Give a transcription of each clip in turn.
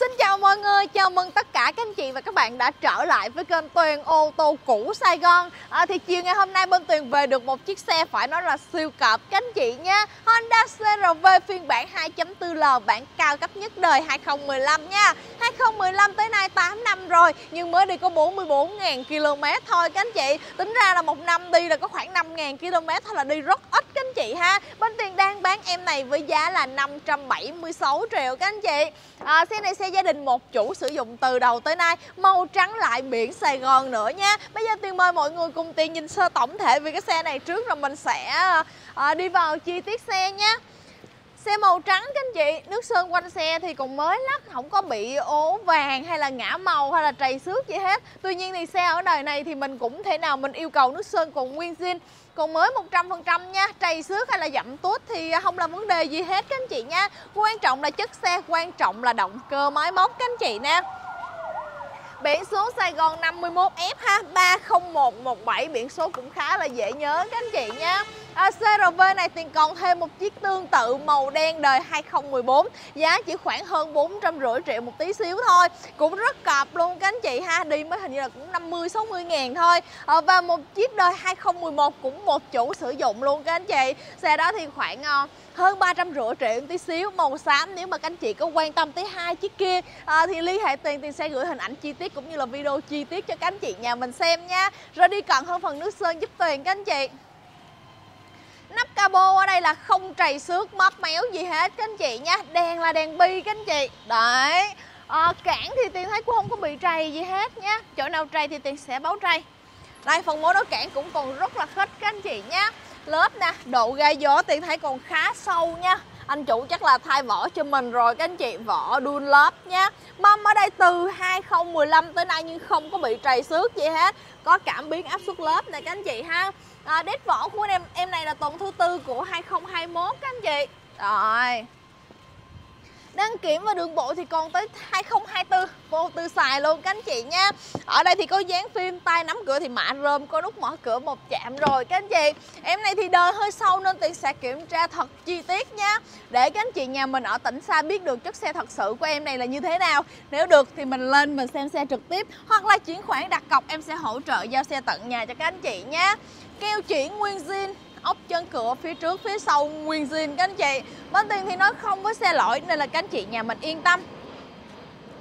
Xin chào mọi người, chào mừng tất cả các anh chị và các bạn đã trở lại với kênh Tuyền ô tô cũ Sài Gòn. À, Thì chiều ngày hôm nay bên Tuyền về được một chiếc xe phải nói là siêu cọp. Các anh chị nha Honda CRV phiên bản 2.4L bản cao cấp nhất đời 2015 nha. 2015 tới nay 8 năm rồi nhưng mới đi có 44.000 km thôi các anh chị. Tính ra là một năm đi là có khoảng 5.000 km thôi là đi rất chị ha. Bên Tuyền đang bán em này với giá là 576 triệu các anh chị. À, Xe này xe gia đình một chủ sử dụng từ đầu tới nay Màu trắng lại biển Sài Gòn nữa nha. Bây giờ Tuyền mời mọi người cùng Tuyền nhìn sơ tổng thể về cái xe này trước rồi mình sẽ à, đi vào chi tiết xe nha. Xe màu trắng các anh chị, nước sơn quanh xe thì còn mới lắc, không có bị ố vàng hay là ngã màu hay là trầy xước gì hết. Tuy nhiên thì xe ở đời này thì mình cũng thể nào mình yêu cầu nước sơn còn nguyên zin, còn mới 100% nha, trầy xước hay là dặm tuốt thì không là vấn đề gì hết các anh chị nha. Quan trọng là chất xe, quan trọng là động cơ máy móc các anh chị nè. Biển số Sài Gòn 51F ha 30117 Biển số cũng khá là dễ nhớ các anh chị nha à, CRV này thì còn thêm một chiếc tương tự màu đen đời 2014 Giá chỉ khoảng hơn 450 triệu một tí xíu thôi. Cũng rất cọp luôn các anh chị ha. Đi mới hình như là cũng 50-60 ngàn thôi. À, Và một chiếc đời 2011 cũng một chủ sử dụng luôn các anh chị. Xe đó thì khoảng uh, hơn 350 triệu một tí xíu Màu xám nếu mà các anh chị có quan tâm tới hai chiếc kia. À, Thì liên hệ tiền tiền sẽ gửi hình ảnh chi tiết cũng như là video chi tiết cho các anh chị nhà mình xem nha. Rồi đi cận hơn phần nước sơn giúp tiền các anh chị. Nắp cabo ở đây là không trầy xước, móp méo gì hết các anh chị nha. Đèn là đèn bi các anh chị. Đấy. Ờ, à, Cản thì Tiền thấy cũng không có bị trầy gì hết nha. Chỗ nào trầy thì Tiền sẽ báo trầy. Đây phần mố đối cản cũng còn rất là khích các anh chị nhé. Lớp nè, độ gai gió Tiền thấy còn khá sâu nha anh chủ chắc là thay vỏ cho mình rồi các anh chị. Vỏ Dunlop nhé mâm ở đây từ 2015 tới nay nhưng không có bị trầy xước gì hết. Có cảm biến áp suất lớp này các anh chị ha. À, đét vỏ của em em này là tuần thứ tư của 2021 các anh chị. Rồi đăng kiểm và đường bộ thì còn tới 2024 vô tư. Xài luôn các anh chị nha. Ở đây thì có dán phim, tay nắm cửa thì mạ rơm, có nút mở cửa một chạm rồi. Các anh chị, em này thì đời hơi sâu nên tiền sẽ kiểm tra thật chi tiết nha. Để các anh chị nhà mình ở tỉnh xa biết được chất xe thật sự của em này là như thế nào. Nếu được thì mình lên mình xem xe trực tiếp, hoặc là chuyển khoản đặt cọc em sẽ hỗ trợ giao xe tận nhà cho các anh chị nha. Keo chỉ nguyên zin ốc chân cửa phía trước phía sau nguyên zin các anh chị. Bên tiền thì nó không có xe lỗi nên là các anh chị nhà mình yên tâm.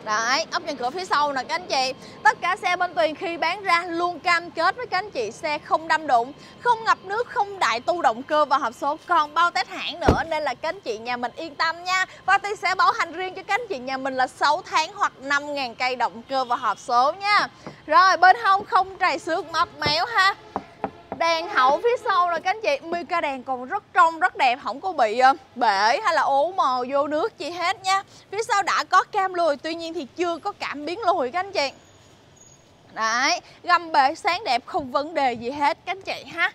Đấy, ốc chân cửa phía sau nè các anh chị. Tất cả xe bên Tuyền khi bán ra luôn cam kết với các anh chị Xe không đâm đụng, không ngập nước, không đại tu động cơ và hộp số Còn bao test hãng nữa. Nên là các anh chị nhà mình yên tâm nha. Và Tuyền sẽ bảo hành riêng cho các anh chị nhà mình là 6 tháng hoặc 5.000 cây động cơ và hộp số nha. Rồi bên hông không trầy xước mấp méo ha đèn hậu phía sau là các anh chị. Mica đèn còn rất trong, rất đẹp, không có bị ờ, bể hay là ố mờ vô nước gì hết nha. Phía sau đã có cam lùi, tuy nhiên thì chưa có cảm biến lùi, các anh chị. Đấy, gầm bệ sáng đẹp, không vấn đề gì hết, các anh chị ha.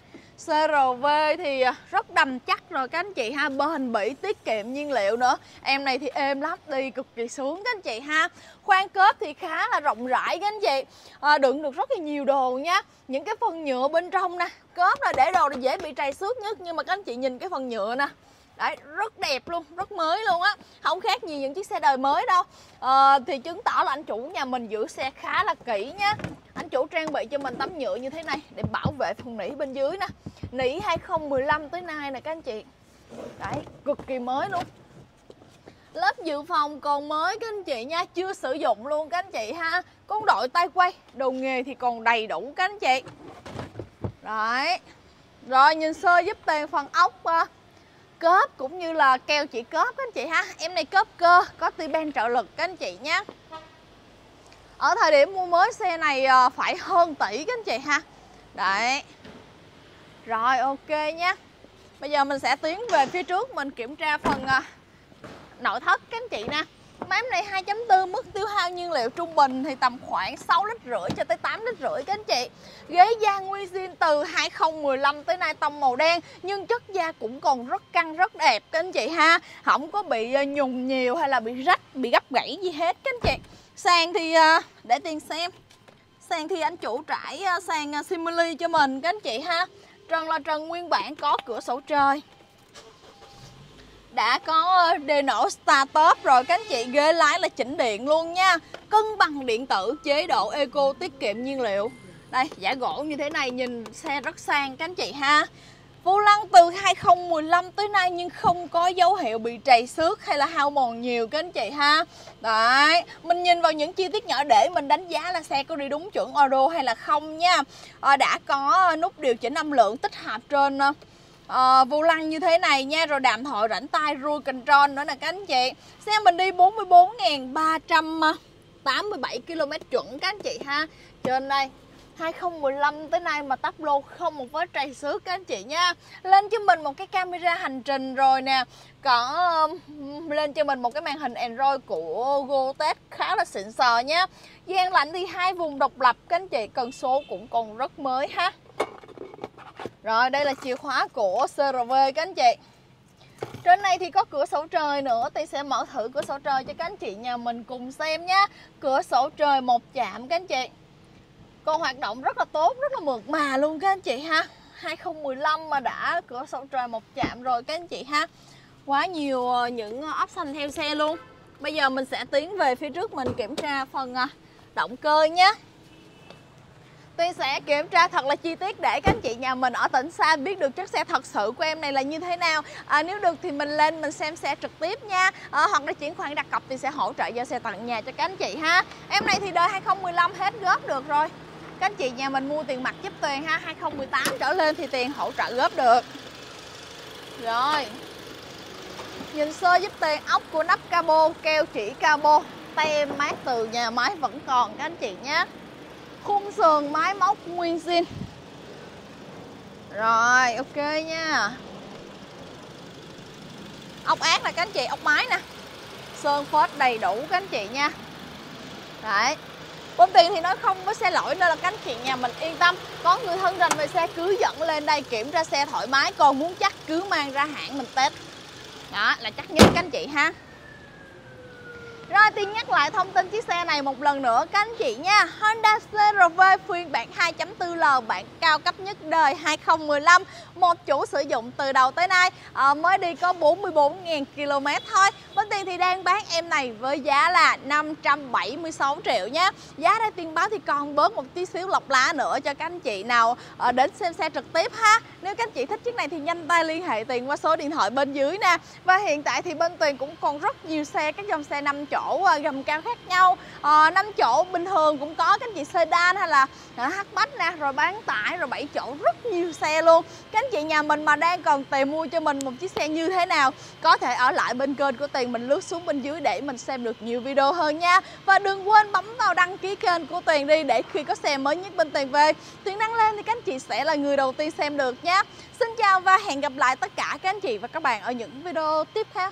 CRV thì à, rất đầm chắc rồi. Các anh chị ha Bền bỉ, tiết kiệm nhiên liệu nữa. Em này thì êm lắm, đi cực kỳ sướng các anh chị ha. Khoang cớp thì khá là rộng rãi các anh chị. À, Đựng được rất là nhiều đồ nha. Những cái phần nhựa bên trong nè. Cớp là để đồ là dễ bị trầy xước nhất Nhưng mà các anh chị nhìn cái phần nhựa nè. Đấy, rất đẹp luôn, rất mới luôn á. Không khác gì những chiếc xe đời mới đâu. À, Thì chứng tỏ là anh chủ nhà mình giữ xe khá là kỹ nhá. Anh chủ trang bị cho mình tấm nhựa như thế này Để bảo vệ phần nỉ bên dưới nè. Nỉ 2015 tới nay nè các anh chị. Đấy, cực kỳ mới luôn. Lớp dự phòng còn mới các anh chị nha Chưa sử dụng luôn các anh chị ha. Con đội tay quay Đồ nghề thì còn đầy đủ các anh chị. Đấy. Rồi nhìn sơ giúp tiền phần ốc à. Cớp cũng như là keo chỉ cớp các anh chị ha. Em này cớp cơ, Có ti ben trợ lực các anh chị nhé Ở thời điểm mua mới xe này ờ, phải hơn tỷ các anh chị ha. Đấy. Rồi, ok nhé Bây giờ mình sẽ tiến về phía trước, Mình kiểm tra phần ờ, nội thất các anh chị nè. Máy này 2.4 mức tiêu hao nhiên liệu trung bình thì tầm khoảng 6 lít rưỡi cho tới 8 lít rưỡi các anh chị. Ghế da nguyên zin từ 2015 tới nay tông màu đen Nhưng chất da cũng còn rất căng rất đẹp các anh chị ha. Không có bị ờ, nhùng nhiều hay là bị rách, bị gấp gãy gì hết các anh chị. Sàn thì ờ, để tiền xem. Sàn thì anh chủ trải ờ, sàn simili cho mình các anh chị ha. Trần là trần nguyên bản có cửa sổ trời đã có ờ, đề nổ start top rồi các anh chị ghế lái là chỉnh điện luôn nha. Cân bằng điện tử chế độ eco tiết kiệm nhiên liệu. Đây giả gỗ như thế này nhìn xe rất sang các anh chị ha. Vô lăng từ 2015 tới nay nhưng không có dấu hiệu bị trầy xước hay là hao mòn nhiều các anh chị ha. Đấy, mình nhìn vào những chi tiết nhỏ để mình đánh giá là xe có đi đúng chuẩn Euro hay là không nha. À, Đã có ờ, nút điều chỉnh âm lượng tích hợp trên Ờ, uh, vô lăng như thế này nha Rồi đàm thoại rảnh tay rui control nữa nè các anh chị. Xe mình đi 44.387 km chuẩn các anh chị ha. Trên đây 2015 tới nay mà tắp lô không một vết trầy xước các anh chị nha. Lên cho mình một cái camera hành trình rồi nè. Có lên cho mình một cái màn hình Android của Gotek khá là xịn sò nha. Gian lạnh thì hai vùng độc lập các anh chị Cần số cũng còn rất mới ha. Rồi, đây là chìa khóa của CRV các anh chị. Trên này thì có cửa sổ trời nữa Thì sẽ mở thử cửa sổ trời cho các anh chị nhà mình cùng xem nhé Cửa sổ trời một chạm, các anh chị. Còn hoạt động rất là tốt, rất là mượt mà luôn các anh chị ha. 2015 mà đã cửa sổ trời một chạm rồi các anh chị ha. Quá nhiều ờ, những option theo xe luôn. Bây giờ mình sẽ tiến về phía trước mình kiểm tra phần ờ, động cơ nhé Tuyên sẽ kiểm tra thật là chi tiết để các anh chị nhà mình ở tỉnh xa biết được chiếc xe thật sự của em này là như thế nào. À, Nếu được thì mình lên mình xem xe trực tiếp nha. À, Hoặc là chuyển khoản đặt cọc thì sẽ hỗ trợ giao xe tận nhà cho các anh chị ha. Em này thì đời 2015 hết góp được rồi. Các anh chị nhà mình mua tiền mặt giúp Tuyền ha. 2018 trở lên thì tiền hỗ trợ góp được. Rồi. Nhìn sơ giúp Tuyền ốc của nắp cabo Keo chỉ cabo Tem mát từ nhà máy vẫn còn các anh chị nhé Khung sườn máy móc nguyên zin. Rồi, ok nha. Ốc ác là các anh chị, ốc máy nè. Sơn phết đầy đủ các anh chị nha. Đấy. Bơm tiền thì nói không với xe lỗi nên là các anh chị nhà mình yên tâm. Có người thân rành về xe cứ dẫn lên đây kiểm tra xe thoải mái, Còn muốn chắc cứ mang ra hãng mình test. Đó, là chắc nhất các anh chị ha rồi tiên nhắc lại thông tin chiếc xe này một lần nữa. Các anh chị nha Honda CRV phiên bản 2.4L bản cao cấp nhất đời 2015 Một chủ sử dụng từ đầu tới nay. À, mới đi có 44.000 km thôi. Bên Tiên thì đang bán em này với giá là 576 triệu nha. Giá đây tiền báo thì còn bớt một tí xíu lọc lá nữa cho các anh chị nào à, đến xem xe trực tiếp ha. Nếu các anh chị thích chiếc này thì nhanh tay liên hệ tiền qua số điện thoại bên dưới nè. Và hiện tại thì bên Tuyền cũng còn rất nhiều xe các dòng xe 5 chỗ chỗ à, gầm cao khác nhau. Ờ, à, 5 chỗ bình thường cũng có các anh chị sedan hay là à, hatchback nè rồi bán tải rồi 7 chỗ rất nhiều xe luôn. Các anh chị nhà mình mà đang còn tìm mua cho mình một chiếc xe như thế nào có thể ở lại bên kênh của Tiền mình lướt xuống bên dưới để mình xem được nhiều video hơn nha. Và đừng quên bấm vào đăng ký kênh của Tiền đi để khi có xe mới nhất bên Tiền về Tiền đăng lên thì các anh chị sẽ là người đầu tiên xem được nhé Xin chào và hẹn gặp lại tất cả các anh chị và các bạn ở những video tiếp theo.